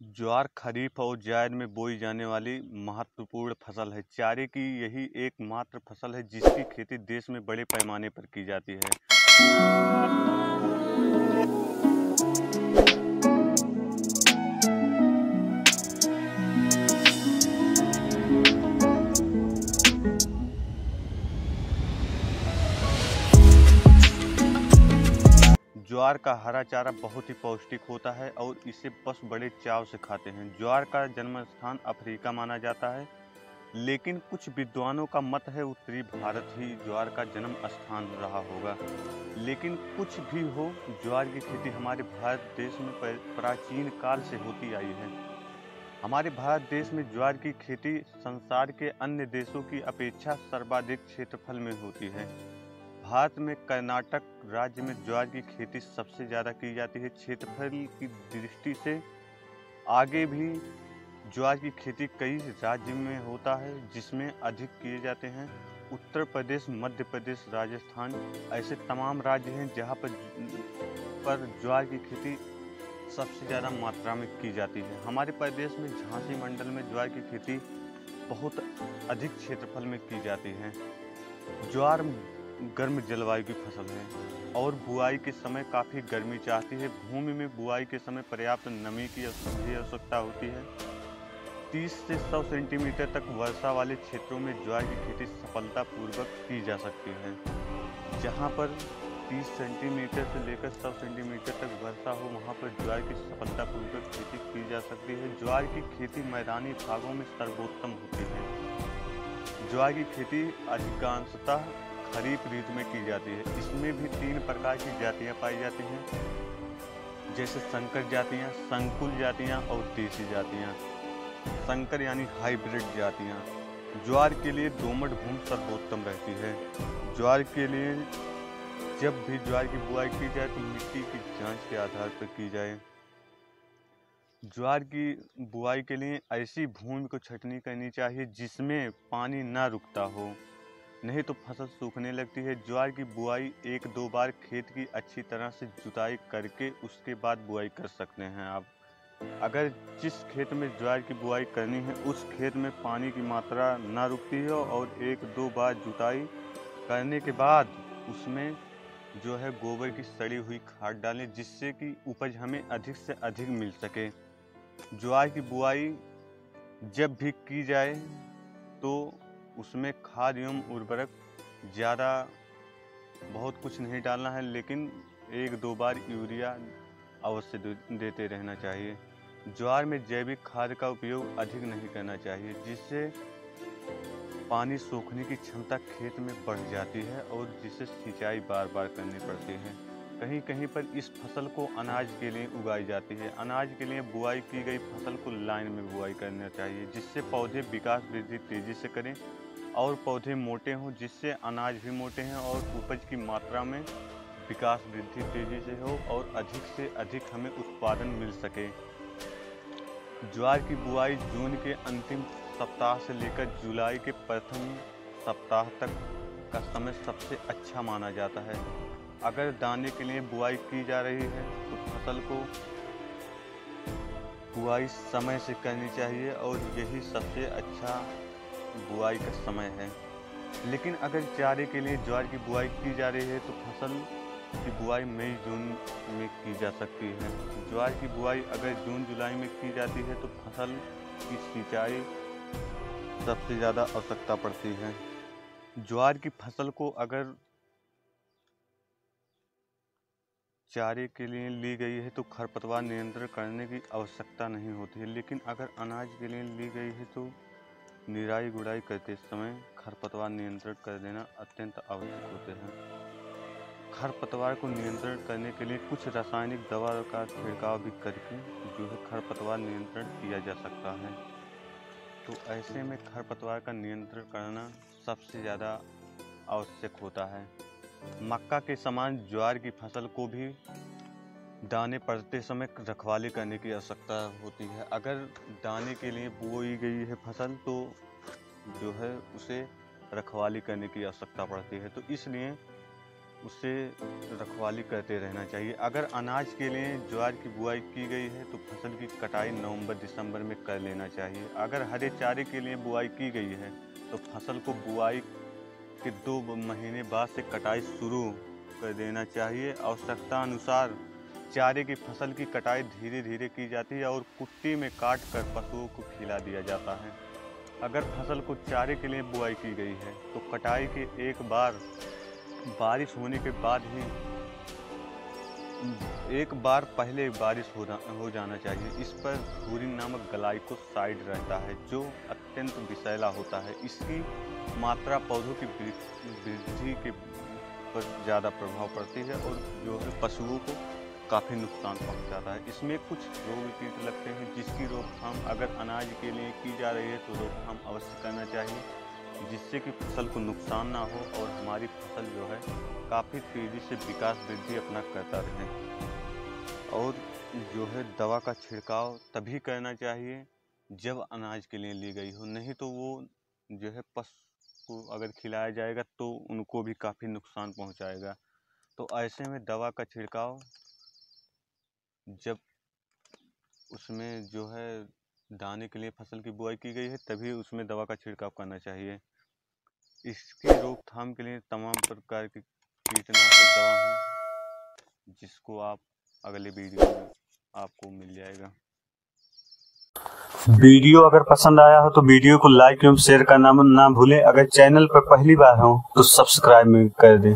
ज्वार, खरीफ और जायद में बोई जाने वाली महत्वपूर्ण फ़सल है। चारे की यही एकमात्र फ़सल है जिसकी खेती देश में बड़े पैमाने पर की जाती है। ज्वार का हरा चारा बहुत ही पौष्टिक होता है और इसे बस बड़े चाव से खाते हैं। ज्वार का जन्म स्थान अफ्रीका माना जाता है, लेकिन कुछ विद्वानों का मत है उत्तरी भारत ही ज्वार का जन्म स्थान रहा होगा। लेकिन कुछ भी हो, ज्वार की खेती हमारे भारत देश में प्राचीन काल से होती आई है। हमारे भारत देश में ज्वार की खेती संसार के अन्य देशों की अपेक्षा सर्वाधिक क्षेत्रफल में होती है। भारत में कर्नाटक राज्य में ज्वार की खेती सबसे ज़्यादा की जाती है। क्षेत्रफल की दृष्टि से आगे भी ज्वार की खेती कई राज्य में होता है, जिसमें अधिक किए जाते हैं। उत्तर प्रदेश, मध्य प्रदेश, राजस्थान, ऐसे तमाम राज्य हैं जहाँ पर पर ज्वार की खेती सबसे ज़्यादा मात्रा में की जाती है। हमारे प्रदेश में झांसी मंडल में ज्वार की खेती बहुत अधिक क्षेत्रफल में की जाती है। ज्वार गर्म जलवायु की फ़सल है और बुआई के समय काफ़ी गर्मी चाहती है। भूमि में बुआई के समय पर्याप्त नमी की आवश्यकता होती है। 30 से 100 सेंटीमीटर तक वर्षा वाले क्षेत्रों में ज्वार की खेती सफलतापूर्वक की जा सकती है। जहाँ पर 30 सेंटीमीटर से लेकर 100 सेंटीमीटर तक वर्षा हो, वहाँ पर ज्वार की सफलतापूर्वक खेती की जा सकती है। ज्वार की खेती मैदानी भागों में सर्वोत्तम होती है। ज्वार की खेती अधिकांशतः खरीफ ऋतु में की जाती है। इसमें भी तीन प्रकार की जातियाँ पाई जाती हैं। जैसे संकर जातियाँ, संकुल जातियाँ और देसी जातियाँ। संकर यानी हाइब्रिड जातियाँ। ज्वार के लिए दोमट भूमि सर्वोत्तम रहती है। ज्वार के लिए जब भी ज्वार की बुआई की जाए तो मिट्टी की जाँच के आधार पर की जाए। ज्वार की बुआई के लिए ऐसी भूमि को छटनी करनी चाहिए जिसमें पानी ना रुकता हो। नहीं तो फ़सल सूखने लगती है। ज्वार की बुआई एक दो बार खेत की अच्छी तरह से जुताई करके उसके बाद बुआई कर सकते हैं आप। अगर जिस खेत में ज्वार की बुआई करनी है, उस खेत में पानी की मात्रा ना रुकती हो और एक दो बार जुताई करने के बाद उसमें जो है गोबर की सड़ी हुई खाद डालें, जिससे कि उपज हमें अधिक से अधिक मिल सके। ज्वार की बुआई जब भी की जाए तो उसमें खाद एवं उर्वरक ज़्यादा बहुत कुछ नहीं डालना है, लेकिन एक दो बार यूरिया अवश्य देते रहना चाहिए। ज्वार में जैविक खाद का उपयोग अधिक नहीं करना चाहिए, जिससे पानी सूखने की क्षमता खेत में बढ़ जाती है और जिससे सिंचाई बार बार करनी पड़ती है। कहीं कहीं पर इस फ़सल को अनाज के लिए उगाई जाती है। अनाज के लिए बुआई की गई फ़सल को लाइन में बुआई करना चाहिए, जिससे पौधे विकास वृद्धि तेज़ी से करें और पौधे मोटे हों, जिससे अनाज भी मोटे हैं और उपज की मात्रा में विकास वृद्धि तेज़ी से हो और अधिक से अधिक हमें उत्पादन मिल सके। ज्वार की बुआई जून के अंतिम सप्ताह से लेकर जुलाई के प्रथम सप्ताह तक का समय सबसे अच्छा माना जाता है। अगर दाने के लिए बुआई की जा रही है तो फ़सल को बुआई समय से करनी चाहिए और यही सबसे अच्छा बुआई का समय है। लेकिन अगर चारे के लिए ज्वार की बुआई की जा रही है तो फ़सल की बुआई मई जून में की जा सकती है। ज्वार की बुआई अगर जून जुलाई में की जाती है तो फ़सल की सिंचाई सबसे ज़्यादा आवश्यकता पड़ती है। ज्वार की फ़सल को अगर चारे के लिए ली गई है तो खरपतवार नियंत्रण करने की आवश्यकता नहीं होती है। लेकिन अगर अनाज के लिए ली गई है तो निराई गुड़ाई करते समय खरपतवार नियंत्रण कर देना अत्यंत आवश्यक होते हैं। खरपतवार को नियंत्रण करने के लिए कुछ रासायनिक दवा का छिड़काव भी करके जो है खरपतवार नियंत्रण किया जा सकता है। तो ऐसे में खरपतवार का नियंत्रण करना सबसे ज़्यादा आवश्यक होता है। मक्का के समान ज्वार की फ़सल को भी दाने पड़ते समय रखवाली करने की आवश्यकता होती है। अगर दाने के लिए बोई गई है फ़सल तो जो है उसे रखवाली करने की आवश्यकता पड़ती है। तो इसलिए उसे रखवाली करते रहना चाहिए। अगर अनाज के लिए ज्वार की बुआई की गई है तो फ़सल की कटाई नवंबर दिसंबर में कर लेना चाहिए। अगर हरे चारे के लिए बुआई की गई है तो फ़सल को बुआई के दो महीने बाद से कटाई शुरू कर देना चाहिए। आवश्यकता अनुसार चारे की फ़सल की कटाई धीरे धीरे की जाती है और कुट्टी में काट कर पशुओं को खिला दिया जाता है। अगर फ़सल को चारे के लिए बुआई की गई है तो कटाई के एक बार बारिश होने के बाद ही एक बार पहले बारिश हो, जा हो जाना चाहिए। इस पर धूरी नामक गलाई को साइड रहता है जो अत्यंत विषैला होता है। इसकी मात्रा पौधों की वृद्धि के पर ज़्यादा प्रभाव पड़ती है और जो है पशुओं को काफ़ी नुकसान पहुंचाता है। इसमें कुछ रोग कीट लगते हैं जिसकी रोकथाम अगर अनाज के लिए की जा रही है तो रोकथाम अवश्य करना चाहिए, जिससे कि फ़सल को नुकसान ना हो और हमारी फ़सल जो है काफ़ी तेज़ी से विकास वृद्धि अपना करता रहे। और जो है दवा का छिड़काव तभी करना चाहिए जब अनाज के लिए ली गई हो, नहीं तो वो जो है पशु को अगर खिलाया जाएगा तो उनको भी काफ़ी नुकसान पहुंचाएगा। तो ऐसे में दवा का छिड़काव जब उसमें जो है दाने के लिए फ़सल की बुआई की गई है, तभी उसमें दवा का छिड़काव करना चाहिए। इसकी रोकथाम के लिए तमाम प्रकार की कीटनाशक दवा हैं, जिसको आप अगले वीडियो में आपको मिल जाएगा। वीडियो अगर पसंद आया हो तो वीडियो को लाइक एवं शेयर करना ना भूलें। अगर चैनल पर पहली बार हो तो सब्सक्राइब कर दें।